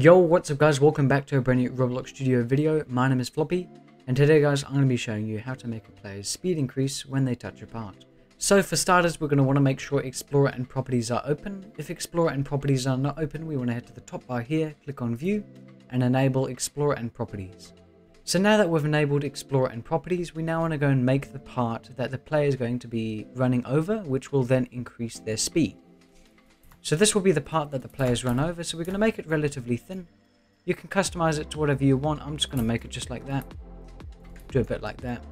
Yo, what's up guys, welcome back to a brand new Roblox Studio video. My name is Floppy, and today guys, I'm going to be showing you how to make a player's speed increase when they touch a part. So for starters, we're going to want to make sure Explorer and Properties are open. If Explorer and Properties are not open, we want to head to the top bar here, click on View, and enable Explorer and Properties. So now that we've enabled Explorer and Properties, we now want to go and make the part that the player is going to be running over, which will then increase their speed. So this will be the part that the players run over. So we're going to make it relatively thin. You can customize it to whatever you want. I'm just going to make it just like that. Do a bit like that.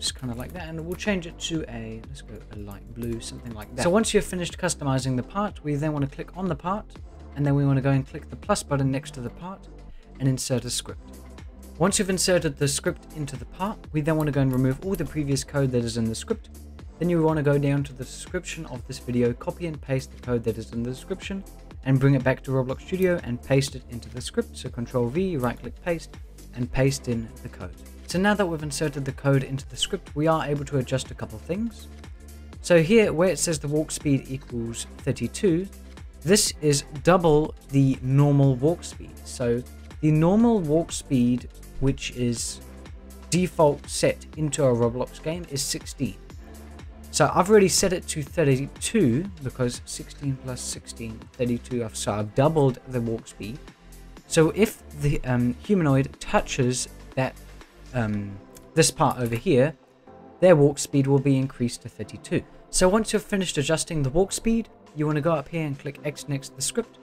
Just kind of like that. And we'll change it to a, let's go a light blue, something like that. So once you've finished customizing the part, we then want to click on the part. And then we want to go and click the plus button next to the part and insert a script. Once you've inserted the script into the part, we then want to go and remove all the previous code that is in the script then you want to go down to the description of this video, copy and paste the code that is in the description, and bring it back to Roblox Studio and paste it into the script. So Control V, right click paste, and paste in the code. So now that we've inserted the code into the script, we are able to adjust a couple things. So here, where it says the walk speed equals 32, this is double the normal walk speed. So the normal walk speed, which is default set into a Roblox game, is 16. So I've already set it to 32 because 16 plus 16, 32. I've, So I've doubled the walk speed. So if the um, humanoid touches that um, this part over here, their walk speed will be increased to 32. So once you've finished adjusting the walk speed, you want to go up here and click X next to the script.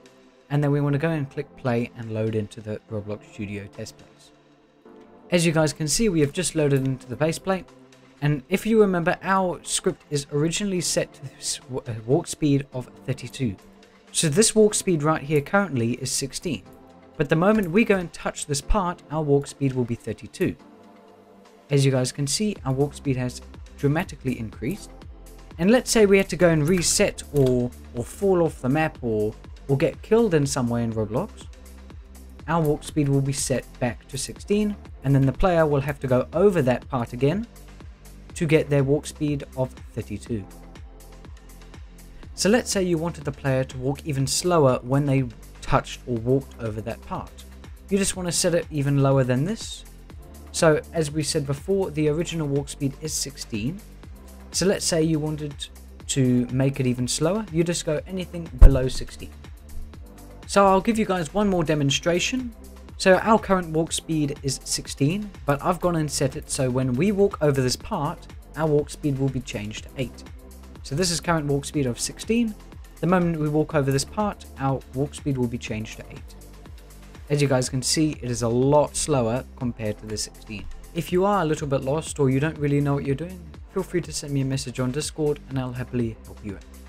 And then we want to go and click play and load into the Roblox Studio test place. As you guys can see, we have just loaded into the base plate. And if you remember, our script is originally set to a uh, walk speed of 32. So this walk speed right here currently is 16. But the moment we go and touch this part, our walk speed will be 32. As you guys can see, our walk speed has dramatically increased. And let's say we had to go and reset or, or fall off the map or, or get killed in some way in Roblox. Our walk speed will be set back to 16 and then the player will have to go over that part again to get their walk speed of 32. So let's say you wanted the player to walk even slower when they touched or walked over that part. You just want to set it even lower than this. So as we said before, the original walk speed is 16. So let's say you wanted to make it even slower, you just go anything below 16. So I'll give you guys one more demonstration so our current walk speed is 16, but I've gone and set it so when we walk over this part, our walk speed will be changed to 8. So this is current walk speed of 16. The moment we walk over this part, our walk speed will be changed to 8. As you guys can see, it is a lot slower compared to the 16. If you are a little bit lost or you don't really know what you're doing, feel free to send me a message on Discord and I'll happily help you out.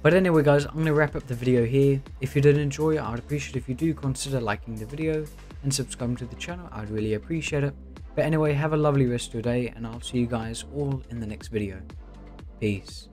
But anyway guys, I'm going to wrap up the video here. If you did enjoy, it, I'd appreciate if you do consider liking the video and subscribe to the channel. I'd really appreciate it. But anyway, have a lovely rest of your day and I'll see you guys all in the next video. Peace.